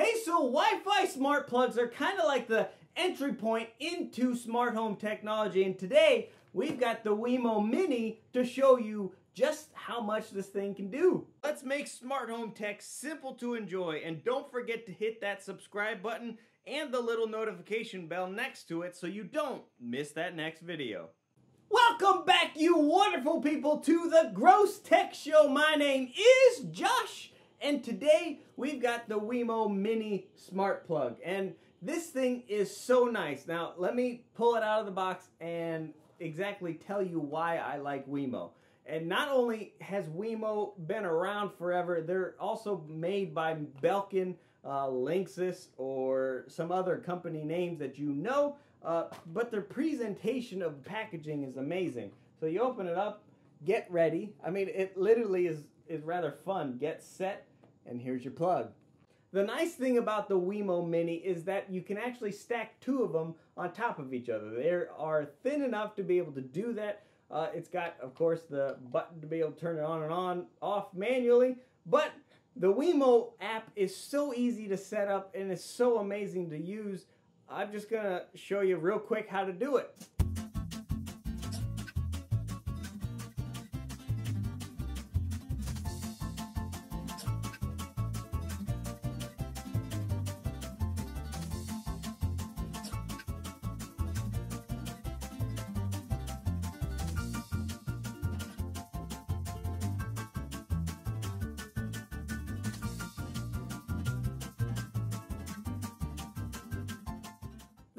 Hey, so Wi-Fi smart plugs are kind of like the entry point into smart home technology. And today we've got the Wemo Mini to show you just how much this thing can do. Let's make smart home tech simple to enjoy. And don't forget to hit that subscribe button and the little notification bell next to it so you don't miss that next video. Welcome back, you wonderful people, to the Gross Tech Show. My name is Josh, and today we've got the Wemo Mini Smart Plug. And this thing is so nice. Now, let me pull it out of the box and exactly tell you why I like Wemo. And not only has Wemo been around forever, they're also made by Belkin, uh, Linksys, or some other company names that you know. Uh, but their presentation of packaging is amazing. So you open it up, get ready. I mean, it literally is, is rather fun. Get set, and here's your plug. The nice thing about the Wemo Mini is that you can actually stack two of them on top of each other. They are thin enough to be able to do that. Uh, it's got, of course, the button to be able to turn it on and on, off manually, but the Wemo app is so easy to set up and it's so amazing to use. I'm just going to show you real quick how to do it.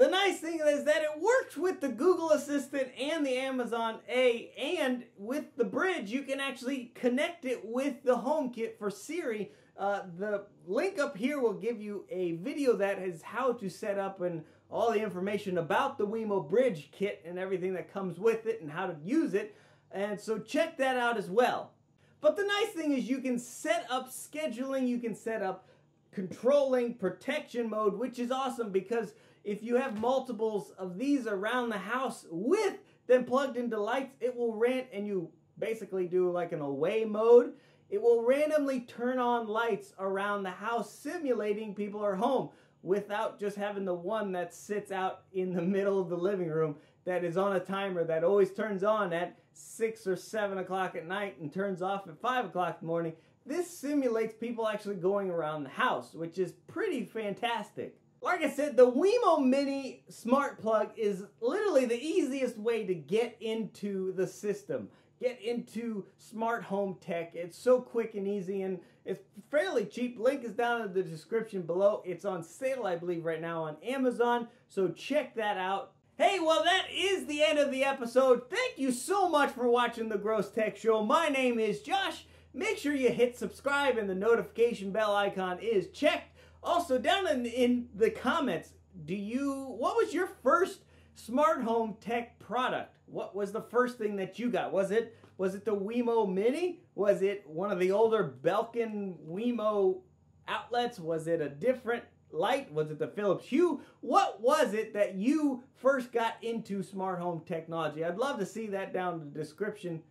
The nice thing is that it works with the Google Assistant and the Amazon A, and with the bridge, you can actually connect it with the HomeKit for Siri. Uh, the link up here will give you a video that is how to set up and all the information about the Wemo Bridge kit and everything that comes with it and how to use it. And so check that out as well. But the nice thing is you can set up scheduling, you can set up controlling protection mode, which is awesome because if you have multiples of these around the house with them plugged into lights, it will rant and you basically do like an away mode. It will randomly turn on lights around the house, simulating people are home without just having the one that sits out in the middle of the living room that is on a timer that always turns on at 6 or 7 o'clock at night and turns off at 5 o'clock in the morning. This simulates people actually going around the house, which is pretty fantastic. Like I said, the Wemo Mini Smart Plug is literally the easiest way to get into the system, get into smart home tech. It's so quick and easy and it's fairly cheap. Link is down in the description below. It's on sale, I believe, right now on Amazon, so check that out. Hey, well, that is the end of the episode. Thank you so much for watching the Gross Tech Show. My name is Josh. Make sure you hit subscribe and the notification bell icon is checked. Also, down in, in the comments, do you, what was your first smart home tech product? What was the first thing that you got? Was it, was it the Wemo Mini? Was it one of the older Belkin Wemo outlets? Was it a different light? Was it the Philips Hue? What was it that you first got into smart home technology? I'd love to see that down in the description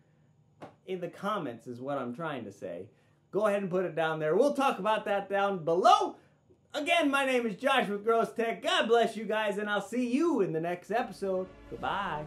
in the comments is what I'm trying to say. Go ahead and put it down there. We'll talk about that down below. Again, my name is Josh with Gross Tech. God bless you guys, and I'll see you in the next episode. Goodbye.